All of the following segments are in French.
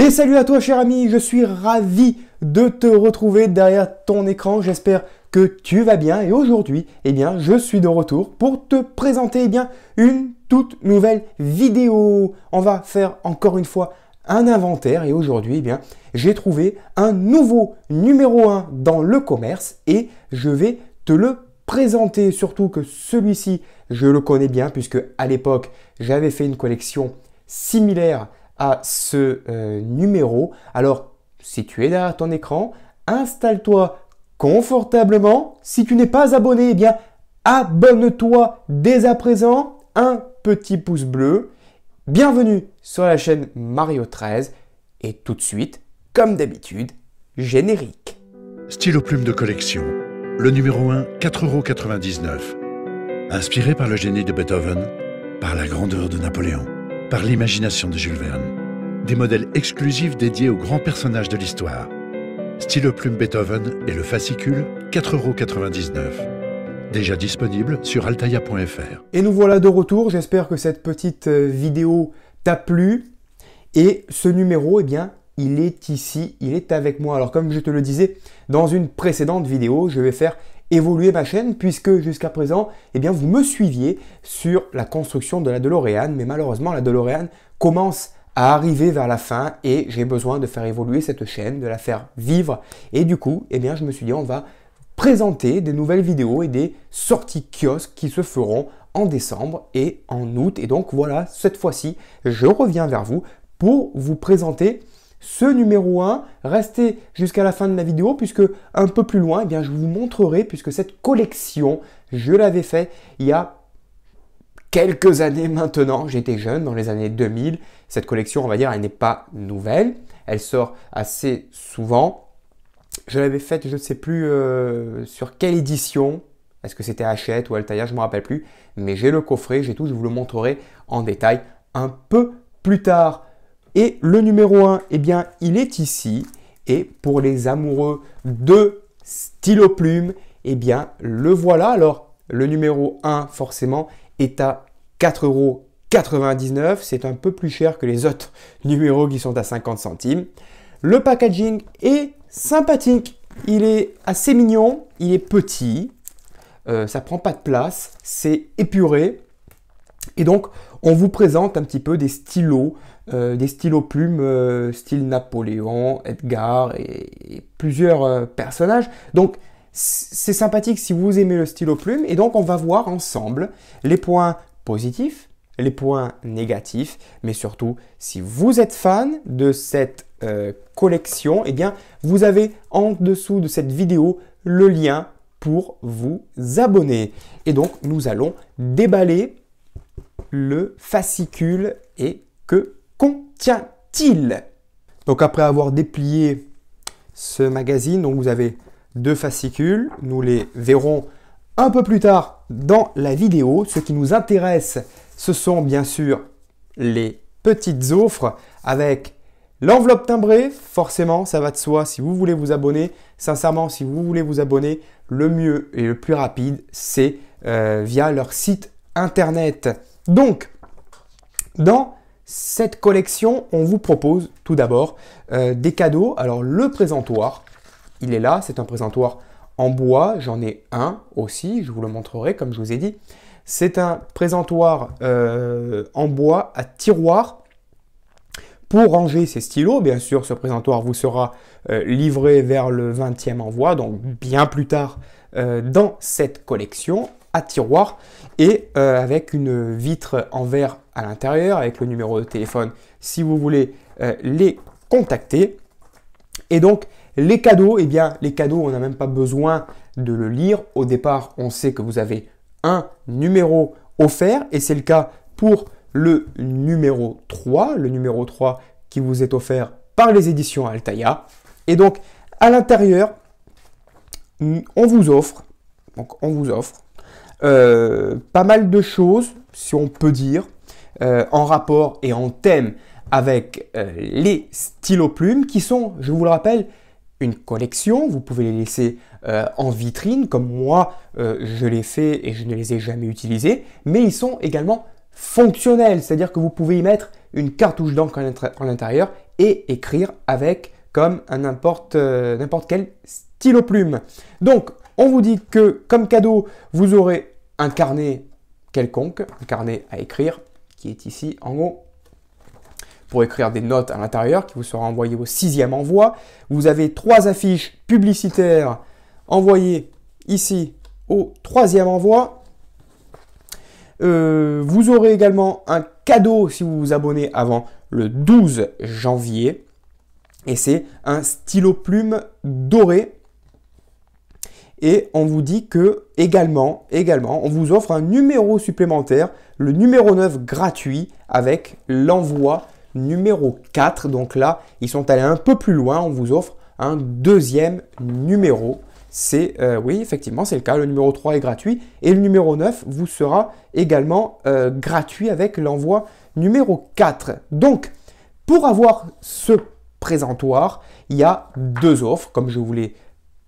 Et salut à toi cher ami, je suis ravi de te retrouver derrière ton écran. J'espère que tu vas bien et aujourd'hui, eh bien, je suis de retour pour te présenter eh bien une toute nouvelle vidéo. On va faire encore une fois un inventaire et aujourd'hui, eh bien, j'ai trouvé un nouveau numéro 1 dans le commerce et je vais te le présenter surtout que celui-ci, je le connais bien puisque à l'époque, j'avais fait une collection similaire à ce euh, numéro. Alors, si tu es derrière ton écran, installe-toi confortablement. Si tu n'es pas abonné, eh bien, abonne-toi dès à présent. Un petit pouce bleu. Bienvenue sur la chaîne Mario 13. Et tout de suite, comme d'habitude, générique. Stylo plume de collection. Le numéro 1, 4,99€. Inspiré par le génie de Beethoven, par la grandeur de Napoléon par l'imagination de Jules Verne. Des modèles exclusifs dédiés aux grands personnages de l'histoire. Stylo plume Beethoven et le fascicule 4,99€. Déjà disponible sur altaïa.fr. Et nous voilà de retour. J'espère que cette petite euh, vidéo t'a plu. Et ce numéro, eh bien, il est ici, il est avec moi. Alors comme je te le disais dans une précédente vidéo, je vais faire évoluer ma chaîne puisque jusqu'à présent, eh bien, vous me suiviez sur la construction de la DeLorean, mais malheureusement, la DeLorean commence à arriver vers la fin et j'ai besoin de faire évoluer cette chaîne, de la faire vivre. Et du coup, eh bien, je me suis dit, on va présenter des nouvelles vidéos et des sorties kiosques qui se feront en décembre et en août. Et donc voilà, cette fois-ci, je reviens vers vous pour vous présenter ce numéro 1. Restez jusqu'à la fin de la vidéo puisque un peu plus loin, eh bien, je vous montrerai puisque cette collection, je l'avais fait il y a quelques années maintenant. J'étais jeune dans les années 2000. Cette collection, on va dire, elle n'est pas nouvelle. Elle sort assez souvent. Je l'avais faite, je ne sais plus euh, sur quelle édition. Est-ce que c'était Hachette ou Altaïa, je ne me rappelle plus. Mais j'ai le coffret, j'ai tout, je vous le montrerai en détail un peu plus tard. Et le numéro 1, eh bien, il est ici. Et pour les amoureux de stylo plume, eh bien, le voilà. Alors, le numéro 1, forcément, est à 4,99€. C'est un peu plus cher que les autres numéros qui sont à 50 centimes. Le packaging est sympathique. Il est assez mignon. Il est petit. Euh, ça prend pas de place. C'est épuré. Et donc, on vous présente un petit peu des stylos euh, des stylos plumes euh, style Napoléon, Edgar et, plusieurs euh, personnages. Donc c'est sympathique si vous aimez le stylo plume et donc on va voir ensemble les points positifs, les points négatifs, mais surtout si vous êtes fan de cette collection, eh bien vous avez en dessous de cette vidéo le lien pour vous abonner. Et donc nous allons déballer le fascicule et que contient-il? Donc après avoir déplié ce magazine, donc vous avez deux fascicules, nous les verrons un peu plus tard dans la vidéo. Ce qui nous intéresse, ce sont bien sûr les petites offres avec l'enveloppe timbrée. Forcément, ça va de soi si vous voulez vous abonner. Sincèrement, si vous voulez vous abonner, le mieux et le plus rapide, c'est euh, via leur site internet. Donc, dans cette collection, on vous propose tout d'abord euh, des cadeaux. Alors le présentoir, il est là, c'est un présentoir en bois, j'en ai un aussi, je vous le montrerai comme je vous ai dit. C'est un présentoir euh, en bois à tiroir pour ranger ses stylos. Bien sûr, ce présentoir vous sera euh, livré vers le 20e envoi, donc bien plus tard dans cette collection à tiroir et avec une vitre en verre à l'intérieur avec le numéro de téléphone si vous voulez euh, les contacter. Et donc, les cadeaux, eh bien, les cadeaux, on n'a même pas besoin de le lire. Au départ, on sait que vous avez un numéro offert et c'est le cas pour le numéro 3, le numéro 3 qui vous est offert par les éditions Altaïa. Et donc, à l'intérieur, on vous offre, on vous offre euh, pas mal de choses, si on peut dire. Euh, en rapport et en thème avec euh, les stylos plumes qui sont, je vous le rappelle, une collection. Vous pouvez les laisser euh, en vitrine comme moi je l'ai fait et je ne les ai jamais utilisés, mais ils sont également fonctionnels, c'est-à-dire que vous pouvez y mettre une cartouche d'encre à l'intérieur et écrire avec comme n'importe n'importe quel stylo plume. Donc, on vous dit que comme cadeau, vous aurez un carnet quelconque, un carnet à écrire, qui est ici en haut, pour écrire des notes à l'intérieur, qui vous sera envoyé au sixième envoi. Vous avez trois affiches publicitaires envoyées ici au troisième envoi. Euh, vous aurez également un cadeau si vous vous abonnez avant le 12 janvier. Et c'est un stylo plume doré et on vous dit que également, également, on vous offre un numéro supplémentaire, le numéro 9 gratuit avec l'envoi numéro 4. Donc là, ils sont allés un peu plus loin, on vous offre un deuxième numéro. C'est euh, oui, effectivement, c'est le cas. Le numéro 3 est gratuit et le numéro 9 vous sera également euh, gratuit avec l'envoi numéro 4. Donc, pour avoir ce présentoir, il y a deux offres, comme je vous l'ai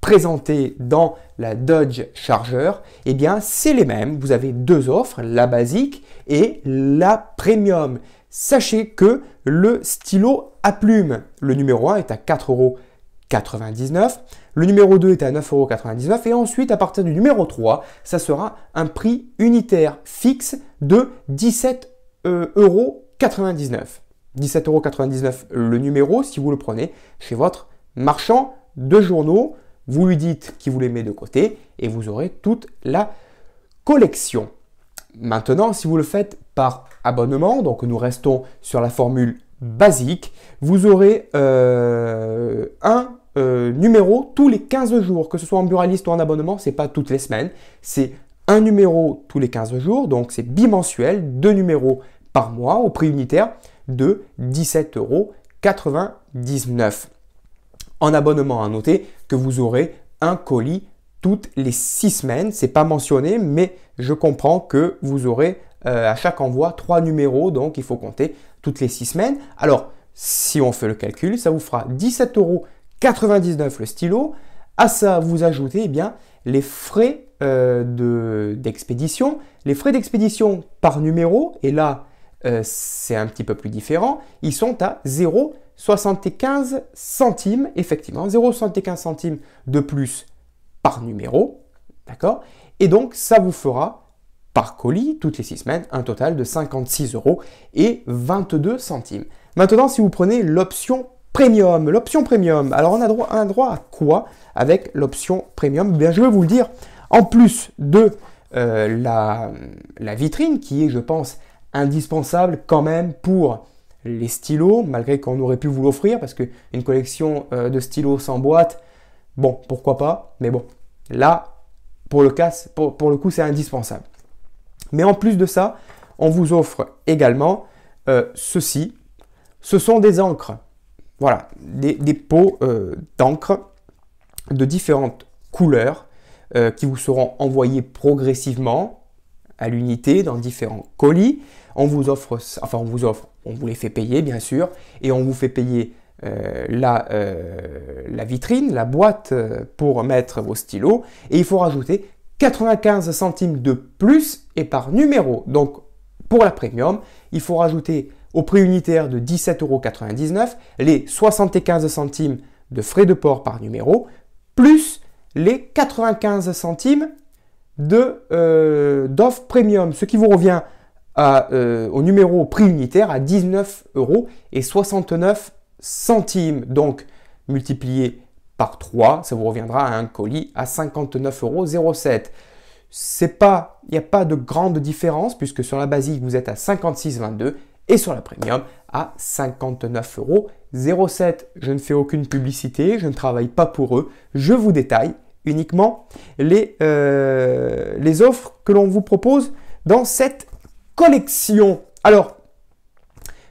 présenté dans la Dodge Charger, eh bien c'est les mêmes. Vous avez deux offres, la basique et la premium. Sachez que le stylo à plume, le numéro 1 est à 4,99€, le numéro 2 est à 9,99€ et ensuite à partir du numéro 3, ça sera un prix unitaire fixe de 17,99€. 17,99€ le numéro si vous le prenez chez votre marchand de journaux vous lui dites qu'il vous les met de côté et vous aurez toute la collection. Maintenant, si vous le faites par abonnement, donc nous restons sur la formule basique, vous aurez euh, un euh, numéro tous les 15 jours, que ce soit en buraliste ou en abonnement, c'est pas toutes les semaines, c'est un numéro tous les 15 jours, donc c'est bimensuel, deux numéros par mois au prix unitaire de 17,99 euros. En abonnement à noter que vous aurez un colis toutes les six semaines. C'est pas mentionné, mais je comprends que vous aurez euh, à chaque envoi trois numéros, donc il faut compter toutes les six semaines. Alors, si on fait le calcul, ça vous fera 17,99 euros le stylo. À ça, vous ajoutez eh bien, les frais euh, d'expédition. les frais d'expédition par numéro, et là, euh, c'est un petit peu plus différent, ils sont à 0 75 centimes, effectivement, 0,75 centimes de plus par numéro, d'accord? Et donc, ça vous fera par colis, toutes les 6 semaines, un total de 56 euros et 22 centimes. Maintenant, si vous prenez l'option premium, l'option premium, alors on a droit, un droit à quoi avec l'option premium? Eh Bien, je vais vous le dire, en plus de euh, la, vitrine qui est, je pense, indispensable quand même pour les stylos, malgré qu'on aurait pu vous l'offrir, parce qu'une collection euh, de stylos sans boîte, bon, pourquoi pas, mais bon, là, pour le, cas, pour, le coup, c'est indispensable. Mais en plus de ça, on vous offre également euh, ceci. Ce sont des encres. Voilà, des, pots euh, d'encre de différentes couleurs qui vous seront envoyés progressivement à l'unité dans différents colis. On vous offre, enfin on vous offre, on vous les fait payer bien sûr, et on vous fait payer euh, la, euh, vitrine, la boîte euh, pour mettre vos stylos, et il faut rajouter 95 centimes de plus et par numéro. Donc pour la premium, il faut rajouter au prix unitaire de 17,99€ les 75 centimes de frais de port par numéro, plus les 95 centimes d'offre premium, ce qui vous revient euh, au numéro prix unitaire à 19 euros et 69 centimes. Donc, multiplié par 3, ça vous reviendra à un colis à 59,07 euros. C'est pas, il n'y a pas de grande différence puisque sur la basique vous êtes à 56,22 et sur la premium à 59,07 euros. Je ne fais aucune publicité, je ne travaille pas pour eux, je vous détaille uniquement les, euh, les offres que l'on vous propose dans cette collection. Alors,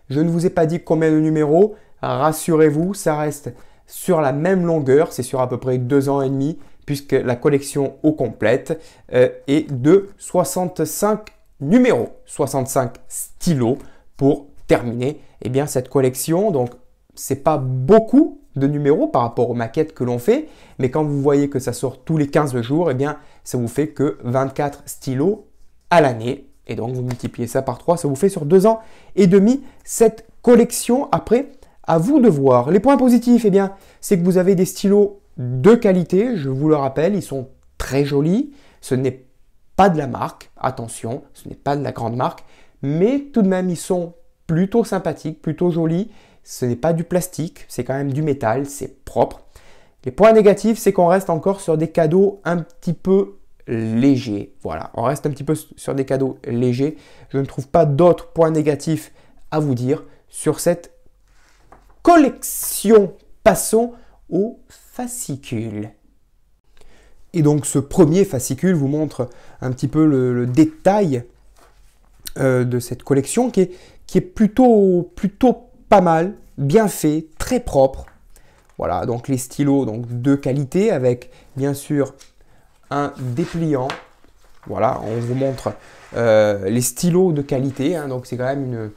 je ne vous ai pas dit combien de numéros. Rassurez-vous, ça reste sur la même longueur. C'est sur à peu près deux ans et demi, puisque la collection au complète euh, est de 65 numéros, 65 stylos pour terminer eh bien, cette collection. Donc, c'est pas beaucoup de numéros par rapport aux maquettes que l'on fait, mais quand vous voyez que ça sort tous les 15 jours, eh bien, ça vous fait que 24 stylos à l'année et donc vous multipliez ça par 3, ça vous fait sur deux ans et demi cette collection. Après, À vous de voir. Les points positifs, eh bien, c'est que vous avez des stylos de qualité, je vous le rappelle, ils sont très jolis. Ce n'est pas de la marque, attention, ce n'est pas de la grande marque, mais tout de même, ils sont plutôt sympathiques, plutôt jolis. Ce n'est pas du plastique, c'est quand même du métal, c'est propre. Les points négatifs, c'est qu'on reste encore sur des cadeaux un petit peu légers. Voilà, on reste un petit peu sur des cadeaux légers. Je ne trouve pas d'autres points négatifs à vous dire sur cette collection. Passons au fascicule. Et donc ce premier fascicule vous montre un petit peu le, détail euh, de cette collection qui est, qui est plutôt, plutôt pas mal, bien fait, très propre. Voilà, donc les stylos donc de qualité avec bien sûr un dépliant. Voilà, on vous montre euh, les stylos de qualité. Hein. donc c'est quand même une,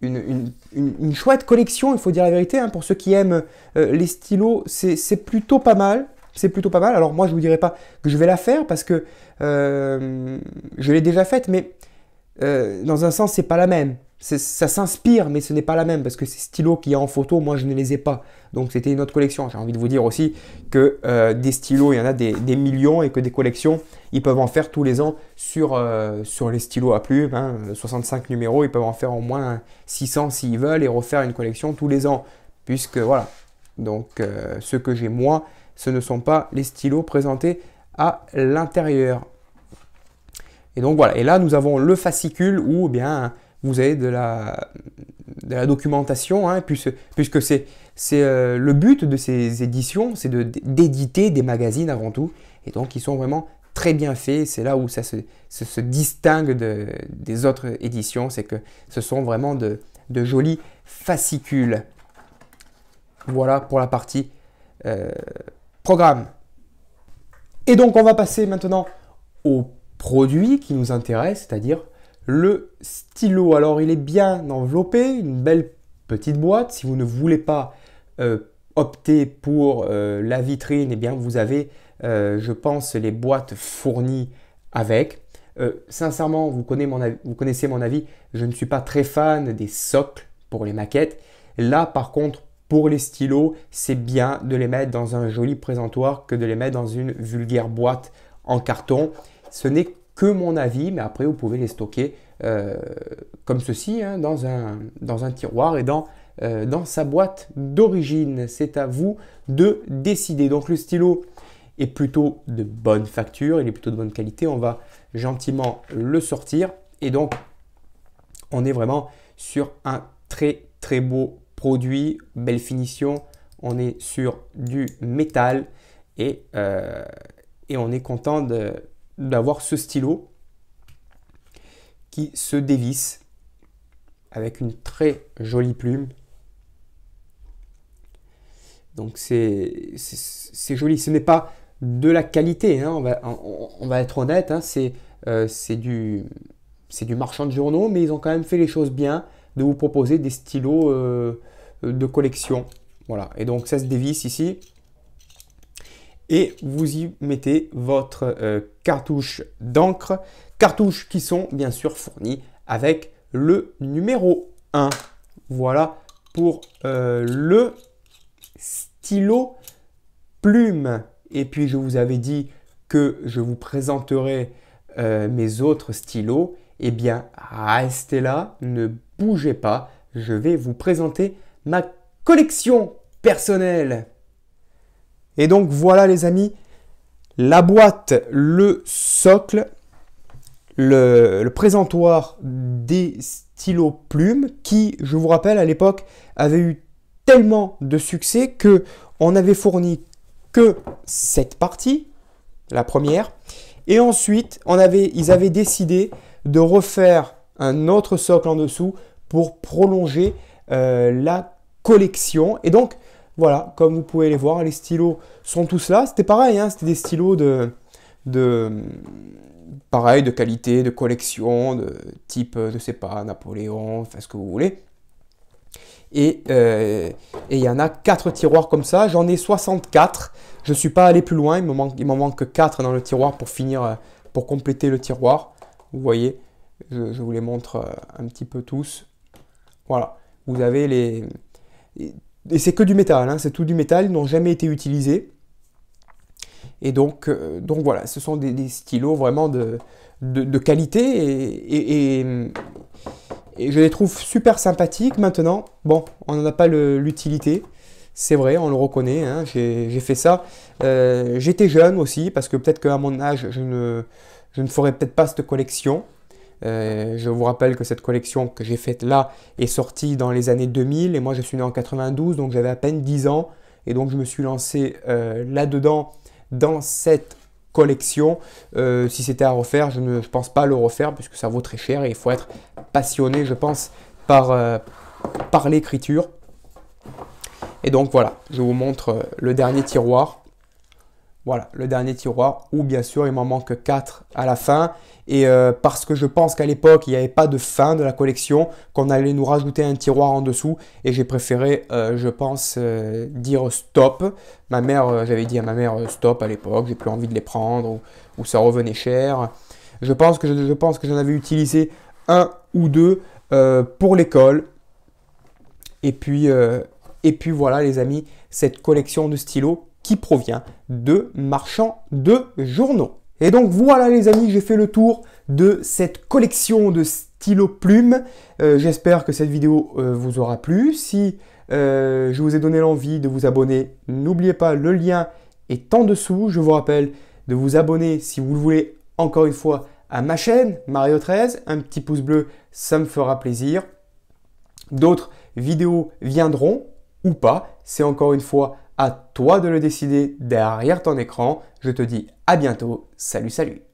une, chouette collection, il faut dire la vérité. Hein. pour ceux qui aiment euh, les stylos, c'est plutôt pas mal. C'est plutôt pas mal. Alors moi, je vous dirais pas que je vais la faire parce que euh, je l'ai déjà faite, mais dans un sens, c'est pas la même ça s'inspire, mais ce n'est pas la même parce que ces stylos qu'il y a en photo, moi je ne les ai pas. Donc c'était une autre collection. J'ai envie de vous dire aussi que euh, des stylos, il y en a des, millions et que des collections, ils peuvent en faire tous les ans sur, euh, sur les stylos à plume. 65 hein, numéros, ils peuvent en faire au moins 600 s'ils veulent et refaire une collection tous les ans. Puisque voilà. Donc euh, ceux que j'ai moi, ce ne sont pas les stylos présentés à l'intérieur. Et donc voilà. Et là, nous avons le fascicule où bien vous avez de la, documentation, hein, puisque, c'est euh, le but de ces éditions, c'est d'éditer des magazines avant tout, et donc ils sont vraiment très bien faits. C'est là où ça se, distingue des autres éditions, c'est que ce sont vraiment de, jolis fascicules. Voilà pour la partie euh, programme. Et donc on va passer maintenant au produit qui nous intéresse, c'est-à-dire le stylo. Alors il est bien enveloppé, une belle petite boîte. Si vous ne voulez pas euh, opter pour euh, la vitrine, eh bien vous avez, euh, je pense, les boîtes fournies avec. sincèrement, vous connaissez, mon avis, vous connaissez mon avis, je ne suis pas très fan des socles pour les maquettes. Là, par contre, pour les stylos, c'est bien de les mettre dans un joli présentoir que de les mettre dans une vulgaire boîte en carton. Ce n'est que mon avis, mais après vous pouvez les stocker euh, comme ceci hein, dans, un, dans un tiroir et dans, euh, dans sa boîte d'origine. C'est à vous de décider. Donc le stylo est plutôt de bonne facture, il est plutôt de bonne qualité. On va gentiment le sortir et donc on est vraiment sur un très très beau produit, belle finition. On est sur du métal et, euh, et on est content de, d'avoir ce stylo qui se dévisse avec une très jolie plume. Donc c'est joli. Ce n'est pas de la qualité, hein. on, va, être honnête, hein. euh, c'est du, du marchand de journaux, mais ils ont quand même fait les choses bien de vous proposer des stylos euh, de collection. Voilà, et donc ça se dévisse ici et vous y mettez votre euh, cartouche d'encre. Cartouches qui sont bien sûr fournies avec le numéro 1. Voilà pour euh, le stylo plume. Et puis je vous avais dit que je vous présenterai euh, mes autres stylos. Eh bien, restez là, ne bougez pas. Je vais vous présenter ma collection personnelle. Et donc voilà les amis, la boîte, le socle, le, présentoir des stylos plumes qui, je vous rappelle, à l'époque avait eu tellement de succès que on avait fourni que cette partie, la première, et ensuite on avait, ils avaient décidé de refaire un autre socle en dessous pour prolonger euh, la collection. Et donc voilà, comme vous pouvez les voir, les stylos sont tous là. C'était pareil, hein, c'était des stylos de, de, pareil, de qualité, de collection, de type, je ne sais pas, Napoléon, enfin ce que vous voulez. Euh, et il y en a 4 tiroirs comme ça. J'en ai 64. Je ne suis pas allé plus loin. Il m'en manque, manque 4 dans le tiroir pour finir, euh, pour compléter le tiroir. Vous voyez, je, vous les montre euh, un petit peu tous. Voilà. Vous avez les, et, c'est que du métal, hein, c'est tout du métal, ils n'ont jamais été utilisés. Et donc, euh, donc voilà, ce sont des, stylos vraiment de, de, qualité et, et, je les trouve super sympathiques maintenant. Bon, on n'en a pas l'utilité, c'est vrai, on le reconnaît, hein, j'ai fait ça. Euh, j'étais jeune aussi, parce que peut-être qu'à mon âge, je ne, je ne ferais peut-être pas cette collection. Euh, je vous rappelle que cette collection que j'ai faite là est sortie dans les années 2000 et moi je suis né en 92 donc j'avais à peine 10 ans et donc je me suis lancé euh, là-dedans dans cette collection. Euh, si c'était à refaire, je ne pense pas le refaire puisque ça vaut très cher et il faut être passionné je pense par, par l'écriture. Et donc voilà, je vous montre le dernier tiroir. Voilà, le dernier tiroir, où bien sûr il m'en manque 4 à la fin. Et euh, parce que je pense qu'à l'époque, il n'y avait pas de fin de la collection, qu'on allait nous rajouter un tiroir en dessous. Et j'ai préféré, euh, je pense, euh, dire stop. Ma mère, j'avais dit à ma mère stop à l'époque, j'ai plus envie de les prendre, ou, ça revenait cher. Je pense que j'en avais utilisé un ou deux pour l'école. Et puis, et puis voilà les amis, cette collection de stylos provient de marchands de journaux. Et donc voilà les amis, j'ai fait le tour de cette collection de stylos plumes. Euh, j'espère que cette vidéo euh, vous aura plu. Si euh, je vous ai donné l'envie de vous abonner, n'oubliez pas, le lien est en dessous. Je vous rappelle de vous abonner si vous le voulez encore une fois à ma chaîne Mario 13. Un petit pouce bleu, ça me fera plaisir. D'autres vidéos viendront ou pas. C'est encore une fois toi de le décider derrière ton écran. Je te dis à bientôt. Salut, salut